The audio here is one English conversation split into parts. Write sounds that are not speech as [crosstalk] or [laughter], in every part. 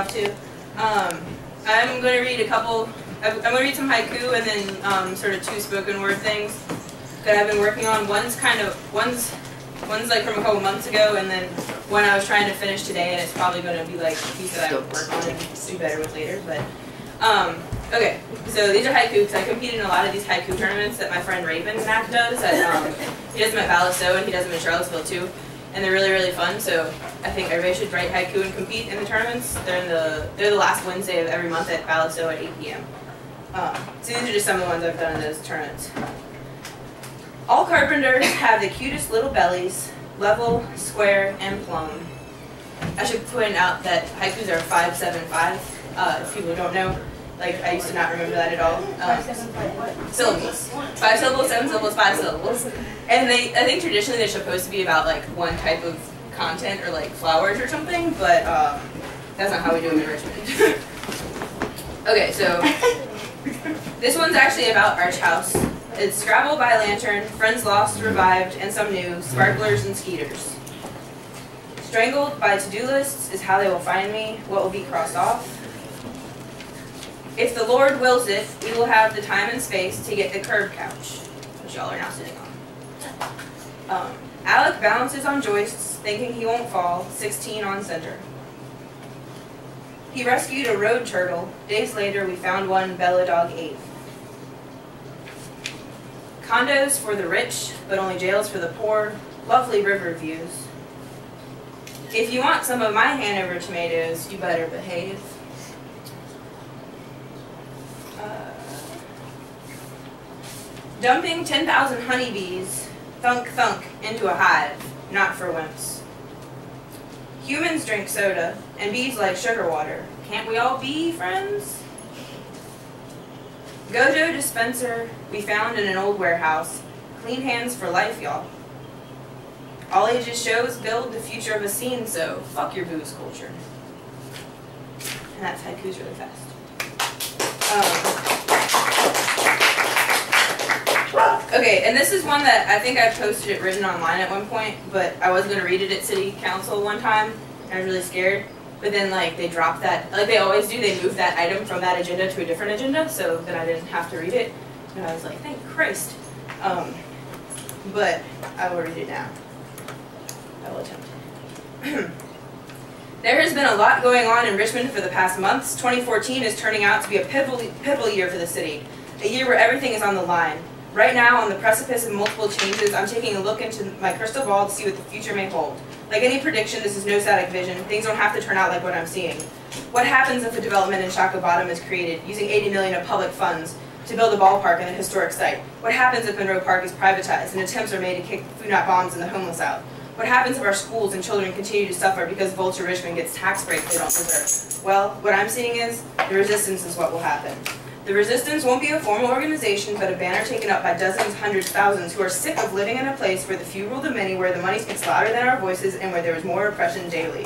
off to. Um, I'm going to read a couple, I'm going to read some haiku and then um, sort of two spoken word things that I've been working on. One's kind of, one's, one's like from a couple months ago and then one I was trying to finish today and it's probably going to be like a piece that I work on and do better with later. But um, Okay, so these are haiku because I compete in a lot of these haiku tournaments that my friend Raven Mack does. At, um, he does them at Balliceaux and he does them in Charlottesville too, and they're really really fun. So I think everybody should write haiku and compete in the tournaments. They're in the they're the last Wednesday of every month at Balliceaux at 8 p.m. Um, so these are just some of the ones I've done in those tournaments. All carpenters [laughs] have the cutest little bellies, level, square, and plumb. I should point out that haikus are 575, uh, if people don't know. Like, I used to not remember that at all. Um, syllables. Five syllables, seven syllables, five syllables. And they, I think traditionally they're supposed to be about like one type of content or like flowers or something, but um, that's not how we do them in Richmond. [laughs] okay, so [laughs] this one's actually about Arch House. It's Scrabble by Lantern, Friends Lost, Revived, and some new, Sparklers and Skeeters. Strangled by to-do lists is how they will find me, what will be crossed off. If the Lord wills it, we will have the time and space to get the curb couch, which y'all are now sitting on. Um, Alec balances on joists, thinking he won't fall, 16 on center. He rescued a road turtle. Days later, we found one Bella Dog ate. Condos for the rich, but only jails for the poor. Lovely river views. If you want some of my Hanover tomatoes, you better behave. Dumping 10,000 honeybees, thunk thunk, into a hive, not for wimps. Humans drink soda, and bees like sugar water. Can't we all be friends? Gojo dispenser we found in an old warehouse. Clean hands for life, y'all. All ages shows build the future of a scene, so fuck your booze culture. And that's haikus really fast. Um, Okay, and this is one that I think I posted it written online at one point, but I was to read it at city council one time, and I was really scared. But then, like, they dropped that, like they always do, they move that item from that agenda to a different agenda, so then I didn't have to read it. And I was like, thank Christ. Um, but I will read it now. I will attempt. It. [clears throat] There has been a lot going on in Richmond for the past months. 2014 is turning out to be a pivotal, pivotal year for the city, a year where everything is on the line. Right now, on the precipice of multiple changes, I'm taking a look into my crystal ball to see what the future may hold. Like any prediction, this is no static vision. Things don't have to turn out like what I'm seeing. What happens if a development in Shockoe Bottom is created, using 80 million of public funds to build a ballpark in a historic site? What happens if Monroe Park is privatized and attempts are made to kick food not bombs and the homeless out? What happens if our schools and children continue to suffer because Vulture Richmond gets tax breaks they don't deserve? Well, what I'm seeing is the resistance is what will happen. The resistance won't be a formal organization, but a banner taken up by dozens, hundreds, thousands who are sick of living in a place where the few rule the many, where the money speaks louder than our voices, and where there is more oppression daily.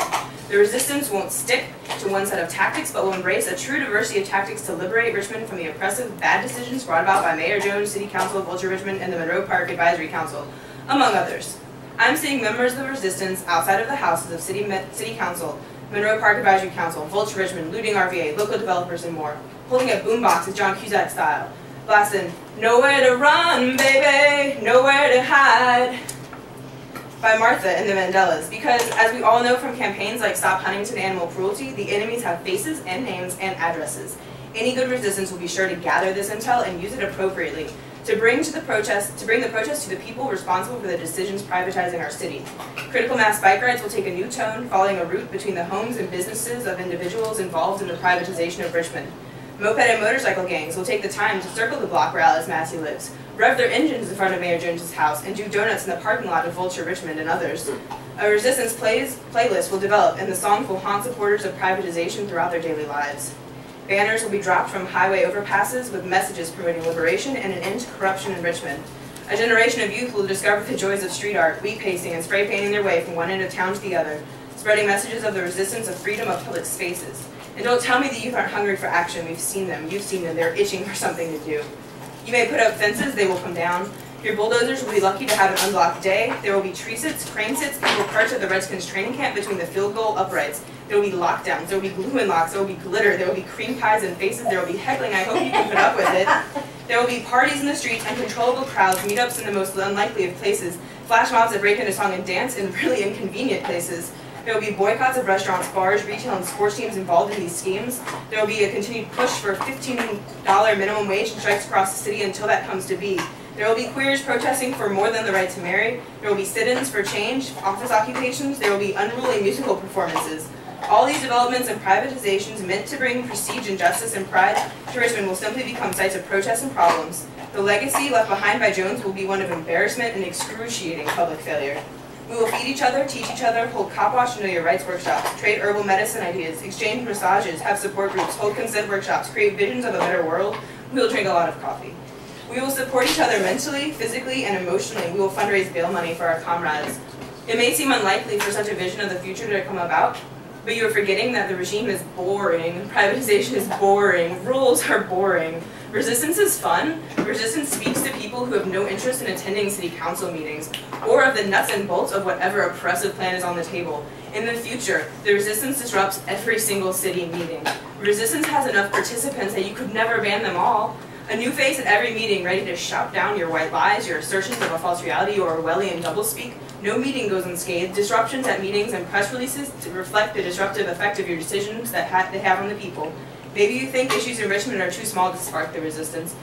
The resistance won't stick to one set of tactics, but will embrace a true diversity of tactics to liberate Richmond from the oppressive, bad decisions brought about by Mayor Jones, City Council of Vulture Richmond, and the Monroe Park Advisory Council, among others. I'm seeing members of the resistance outside of the houses of City, City Council, Monroe Park Advisory Council, Vulture Richmond, looting RVA, local developers, and more holding a boombox in John Cusack style, blasting, Nowhere to run, baby, nowhere to hide, by Martha and the Vandellas. Because, as we all know from campaigns like Stop Huntingdon Animal Cruelty, the enemies have faces and names and addresses. Any good resistance will be sure to gather this intel and use it appropriately to bring to the protest to bring the protest to the people responsible for the decisions privatizing our city. Critical mass bike rides will take a new tone, following a route between the homes and businesses of individuals involved in the privatization of Richmond. Moped and motorcycle gangs will take the time to circle the block where Alice Massey lives, rev their engines in front of Mayor Jones's house, and do donuts in the parking lot of Vulture Richmond and others. A resistance plays, playlist will develop, and the songs will haunt supporters of privatization throughout their daily lives. Banners will be dropped from highway overpasses with messages promoting liberation and an end to corruption in Richmond. A generation of youth will discover the joys of street art, wheat pasting, and spray painting their way from one end of town to the other, spreading messages of the resistance of freedom of public spaces. And don't tell me the youth aren't hungry for action. We've seen them. You've seen them. They're itching for something to do. You may put up fences, they will come down. Your bulldozers will be lucky to have an unblocked day. There will be tree sits, crane sits, and will parts of the Redskins training camp between the field goal uprights. There will be lockdowns, there will be glue and locks, there will be glitter, there will be cream pies and faces, there will be heckling, I hope you can put up with it. There will be parties in the streets, uncontrollable crowds, meetups in the most unlikely of places, flash mobs that break into song and dance in really inconvenient places. There will be boycotts of restaurants, bars, retail, and sports teams involved in these schemes. There will be a continued push for $15 minimum wage and strikes across the city until that comes to be. There will be queers protesting for more than the right to marry. There will be sit-ins for change, office occupations. There will be unruly musical performances. All these developments and privatizations meant to bring prestige and justice and pride to Richmond will simply become sites of protest and problems. The legacy left behind by Jones will be one of embarrassment and excruciating public failure. We will feed each other, teach each other, hold cop watch and know your rights workshops, trade herbal medicine ideas, exchange massages, have support groups, hold consent workshops, create visions of a better world. We will drink a lot of coffee. We will support each other mentally, physically, and emotionally. We will fundraise bail money for our comrades. It may seem unlikely for such a vision of the future to come about, but you are forgetting that the regime is boring, [laughs] privatization is boring, rules are boring. Resistance is fun. Resistance speaks to people who have no interest in attending city council meetings, or of the nuts and bolts of whatever oppressive plan is on the table. In the future, the resistance disrupts every single city meeting. Resistance has enough participants that you could never ban them all. A new face at every meeting ready to shout down your white lies, your assertions of a false reality, or Orwellian doublespeak. No meeting goes unscathed. Disruptions at meetings and press releases to reflect the disruptive effect of your decisions that ha they have on the people. Maybe you think issues in Richmond are too small to spark the resistance,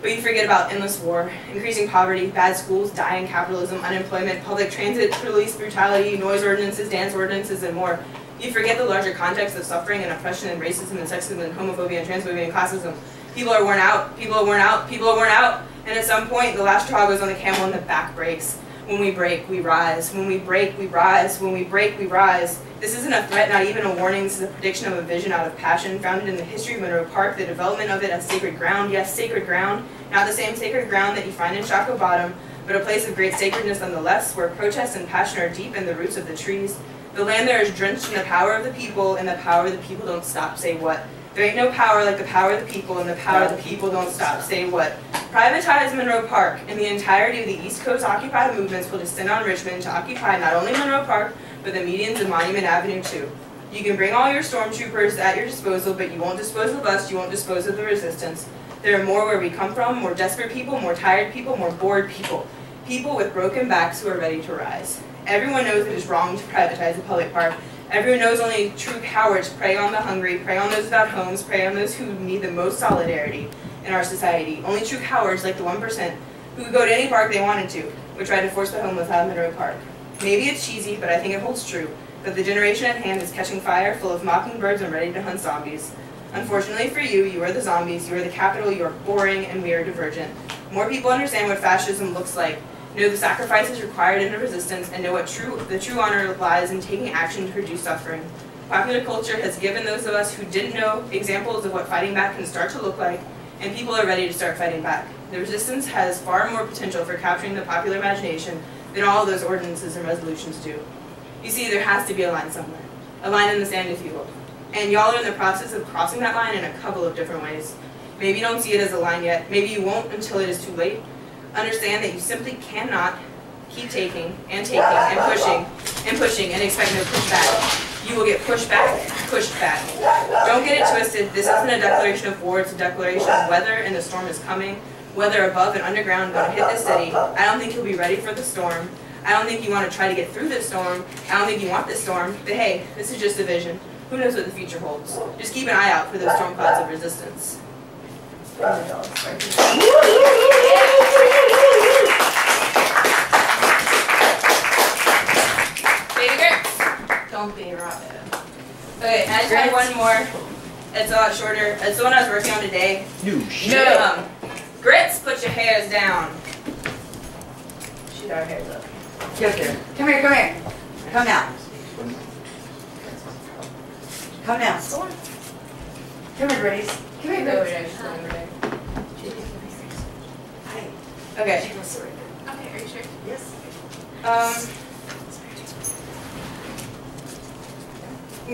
but you forget about endless war, increasing poverty, bad schools, dying capitalism, unemployment, public transit, police brutality, noise ordinances, dance ordinances, and more. You forget the larger context of suffering and oppression and racism and sexism and homophobia and transphobia and classism. People are worn out, people are worn out, people are worn out, and at some point the last straw goes on the camel and the back breaks. When we break, we rise. When we break, we rise. When we break, we rise. This isn't a threat, not even a warning. This is a prediction of a vision out of passion, founded in the history of Monroe Park, the development of it as sacred ground. Yes, sacred ground. Not the same sacred ground that you find in Shockoe Bottom, but a place of great sacredness nonetheless, where protest and passion are deep in the roots of the trees. The land there is drenched in the power of the people, and the power of the people don't stop. Say what? There ain't no power like the power of the people, and the power of the people don't stop. Say what? Privatize Monroe Park, and the entirety of the East Coast Occupy movements will descend on Richmond to occupy not only Monroe Park, but the medians of Monument Avenue too. You can bring all your stormtroopers at your disposal, but you won't dispose of us, you won't dispose of the resistance. There are more where we come from, more desperate people, more tired people, more bored people. People with broken backs who are ready to rise. Everyone knows it is wrong to privatize a public park, Everyone knows only true cowards prey on the hungry, prey on those without homes, prey on those who need the most solidarity in our society. Only true cowards, like the 1%, who could go to any park they wanted to, would try to force the homeless out of Monroe Park. Maybe it's cheesy, but I think it holds true, that the generation at hand is catching fire, full of mockingbirds and ready to hunt zombies. Unfortunately for you, you are the zombies, you are the capital, you are boring, and we are divergent. More people understand what fascism looks like, know the sacrifices required in the resistance, and know what true, the true honor lies in taking action to reduce suffering. Popular culture has given those of us who didn't know examples of what fighting back can start to look like, and people are ready to start fighting back. The resistance has far more potential for capturing the popular imagination than all those ordinances and resolutions do. You see, there has to be a line somewhere. A line in the sand, if you will. And y'all are in the process of crossing that line in a couple of different ways. Maybe you don't see it as a line yet. Maybe you won't until it is too late. Understand that you simply cannot keep taking and taking and pushing and pushing and expect no pushback. You will get pushed back, pushed back. Don't get it twisted. This isn't a declaration of war. It's a declaration of weather and the storm is coming. Weather above and underground going to hit the city. I don't think you'll be ready for the storm. I don't think you want to try to get through this storm. I don't think you want this storm. But hey, this is just a vision. Who knows what the future holds? Just keep an eye out for those storm clouds of resistance. Okay, I just had one more. It's a lot shorter. It's the one I was working on today. New shit. No. Um, grits, put your hairs down. Shoot our hairs up. Come here, come here, come here. Come now. Come now. Come here, Grace. Come here, Over Grace. there, she's going over there. Hi. Okay. Okay, are you sure? Yes. Um.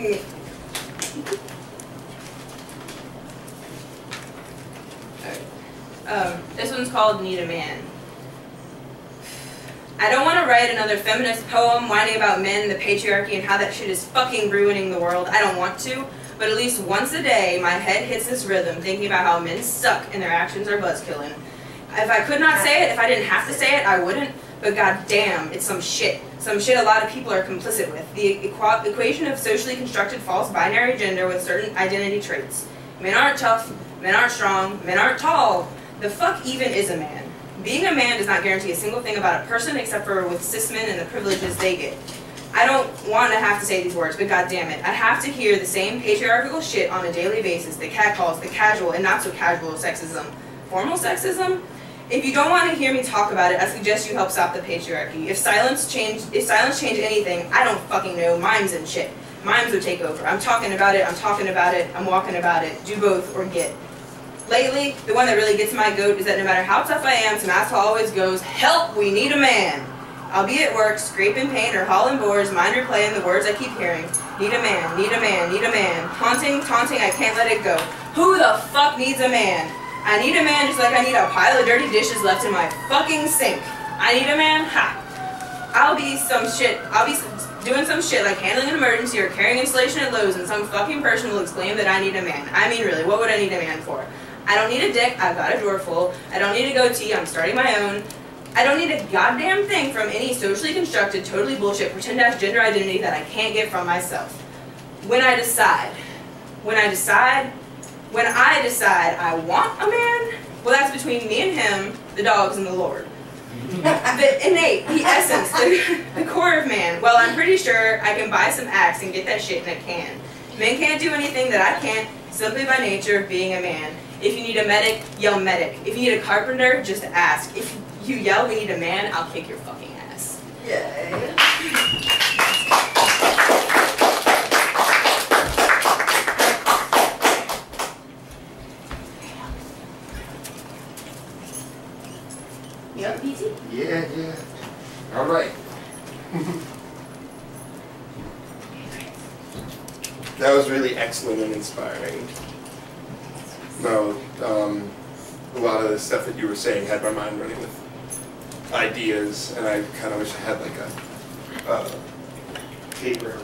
mm. Um, this one's called Need a Man. I don't want to write another feminist poem whining about men, the patriarchy, and how that shit is fucking ruining the world. I don't want to. But at least once a day, my head hits this rhythm, thinking about how men suck and their actions are buzzkilling. If I could not say it, if I didn't have to say it, I wouldn't. But goddamn, it's some shit. Some shit a lot of people are complicit with. The equa- equation of socially constructed false binary gender with certain identity traits. Men aren't tough, men aren't strong, men aren't tall. The fuck even is a man? Being a man does not guarantee a single thing about a person except for with cis men and the privileges they get. I don't want to have to say these words, but god damn it, I have to hear the same patriarchal shit on a daily basis, the catcalls, the casual and not so casual sexism. Formal sexism? If you don't want to hear me talk about it, I suggest you help stop the patriarchy. If silence change if silence change anything, I don't fucking know, mimes and shit. Mimes would take over. I'm talking about it, I'm talking about it, I'm walking about it. Do both or get. Lately, the one that really gets my goat is that no matter how tough I am, asshole always goes, Help, we need a man. I'll be at work, scraping paint or hauling boards, mind replaying the words I keep hearing. Need a man, need a man, need a man. Taunting, taunting, I can't let it go. Who the fuck needs a man? I need a man just like I need a pile of dirty dishes left in my fucking sink. I need a man? Ha! I'll be some shit, I'll be doing some shit like handling an emergency or carrying insulation at Lowe's and some fucking person will exclaim that I need a man. I mean really, what would I need a man for? I don't need a dick, I've got a drawer full. I don't need a goatee, I'm starting my own. I don't need a goddamn thing from any socially constructed, totally bullshit, pretend-ass gender identity that I can't get from myself. When I decide, when I decide, when I decide I want a man, well that's between me and him, the dogs, and the Lord. [laughs] the innate, the essence, the, the core of man. Well, I'm pretty sure I can buy some axe and get that shit in a can. Men can't do anything that I can't simply by nature of being a man. If you need a medic, yell medic. If you need a carpenter, just ask. If you yell we need a man, I'll kick your fucking ass. Yay. You up, PT? Yeah, yeah. All right. that was really excellent and inspiring. No, um, a lot of the stuff that you were saying had my mind running with ideas, and I kind of wish I had like a uh, paper.